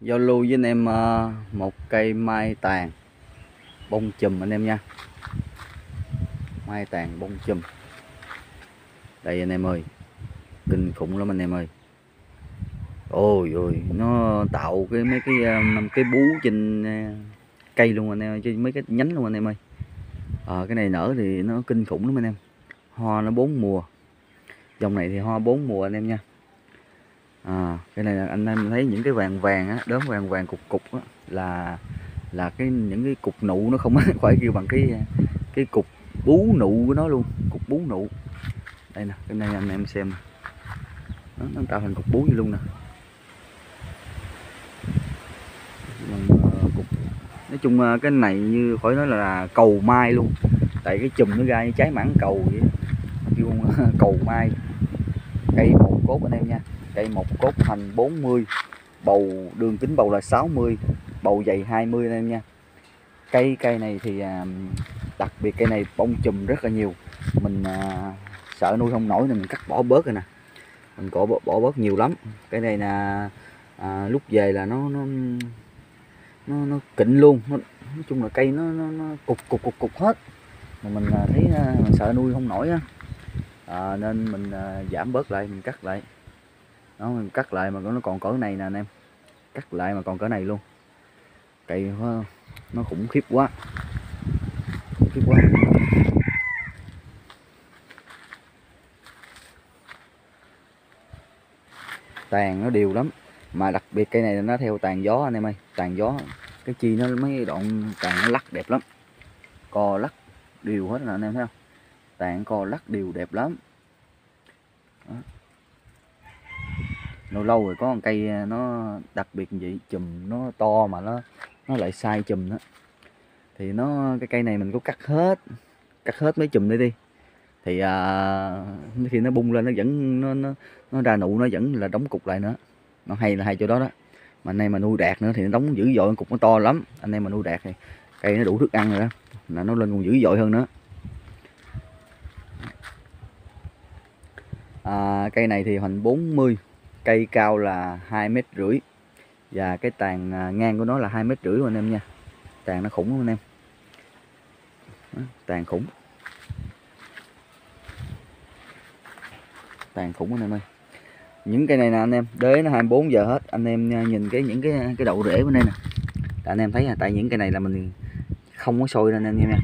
giao lưu với anh em ờ, một cây mai tàn. Bông chùm anh em nha. Mai tàn bông chùm. Đây anh em ơi. Kinh khủng lắm anh em ơi. Ôi ôi nó tạo cái mấy cái ờ, cái bú trên ờ, cây luôn anh em ơi, trên mấy cái nhánh luôn anh em ơi. À, cái này nở thì nó kinh khủng lắm anh em. Hoa nó bốn mùa. Dòng này thì hoa bốn mùa anh em nha à, cái này anh em thấy những cái vàng vàng á đốm vàng vàng cục cục á là là cái những cái cục nụ nó không phải kêu bằng cái cái cục bú nụ của nó luôn cục bú nụ. Đây nè cái này anh em xem. Nó, nó tạo thành cục bú như luôn nè. Ờ, cục nói chung ờ, cái này như khỏi nói là cầu mai luôn. Tại cái chùm nó ra như trái mảng cầu vậy kêu cầu mai. Cây một cốt anh em nha cây một cốt hành 40 bầu đường kính bầu là 60 bầu dày 20 anh em nha. Cây cây này thì à, đặc biệt cây này bông chùm rất là nhiều. Mình à, sợ nuôi không nổi nên mình cắt bỏ bớt rồi nè. Mình bỏ bỏ bớt nhiều lắm. Cái này là à, lúc về là nó nó nó nó kịnh luôn. Nó, nói chung là cây nó nó, nó cục cục cục cục hết. Mà mình à, thấy à, mình sợ nuôi không nổi á. À, nên mình à, giảm bớt lại mình cắt lại đó mình cắt lại mà nó còn cỡ này nè anh em. Cắt lại mà còn cỡ này luôn. Cây nó, khủng khiếp quá. Khủng khiếp quá. Tàn nó đều lắm. Mà đặc biệt cây này nó theo tàn gió anh em ơi. Tàn gió cái chi nó mấy đoạn tàn nó lắc đẹp lắm. Co lắc đều hết là anh em thấy không? Tàn co lắc đều đẹp lắm. Đó lâu lâu rồi có con cây à, nó đặc biệt như vậy chùm nó to mà nó nó lại sai chùm đó. Thì nó cái cây này mình có cắt hết cắt hết mấy chùm đi đi. Thì à, khi nó bung lên nó vẫn nó, nó nó ra nụ nó vẫn là đóng cục lại nữa. Nó hay là hay chỗ đó đó. Mà anh em mà nuôi đạt nữa thì nó đóng dữ dội cục nó to lắm. Anh em mà nuôi đạt thì cây nó đủ thức ăn rồi đó là nó lên còn dữ dội hơn nữa. À, cây này thì hoành 40 cây cao là hai mét rưỡi. Và cái tàn à, ngang của nó là hai mét rưỡi anh em nha. Tàn nó khủng lắm anh em. Tàn khủng. Tàn khủng anh em ơi. Những cây này nè anh em đế nó 24 giờ hết anh em à, nhìn cái những cái cái đậu rễ bên đây nè. Tại anh em thấy à tại những cây này là mình không có sôi lên anh em nha.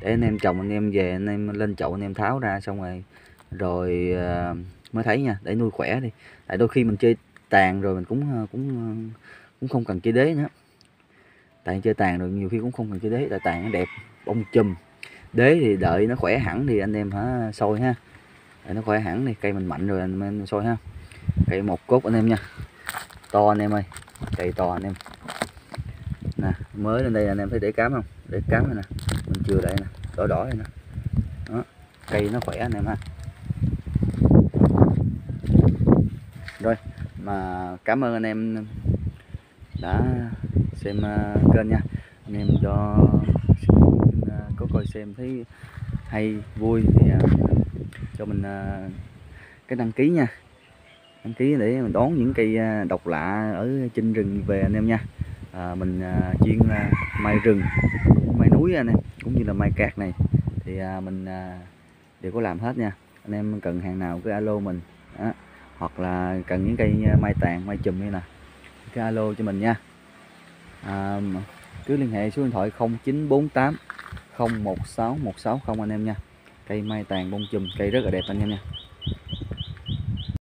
Để anh em trồng anh em về anh em lên chậu anh em tháo ra xong rồi rồi uh, mới thấy nha, để nuôi khỏe đi. Tại đôi khi mình chơi tàn rồi mình cũng ờ, cũng ờ, cũng không cần chơi đế nữa. Tại chơi tàn rồi nhiều khi cũng không cần chơi đế, tại tàn nó đẹp, bông chùm. Đế thì đợi nó khỏe hẳn thì anh em hả sôi ha. Để nó khỏe hẳn đi cây mình mạnh rồi anh em sôi ha. Cây một cốt anh em nha. To anh em ơi, cây to anh em. Nè, mới lên đây anh em thấy để cám không? Để cám này nè, mình chưa lại nè, đỏ đỏ này nè. Đó, cây nó khỏe anh em ha. Rồi mà cảm ơn anh em đã xem uh, kênh nha. Anh em cho uh, có coi xem thấy hay vui thì uh, cho mình uh, cái đăng ký nha. Đăng ký để mình đón những cây độc lạ ở trên rừng về anh em nha. À, mình à, chuyên à, mai rừng mai núi anh em cũng như là mai cạc này. Thì à, mình à, đều có làm hết nha. Anh em cần hàng nào cứ alo mình. Đó hoặc là cần những cây à, mai tàn mai chùm như nè. Cái alo cho mình nha. À, cứ liên hệ số điện thoại 0948 016160 anh em nha. Cây mai tàn bông chùm cây rất là đẹp anh em nha.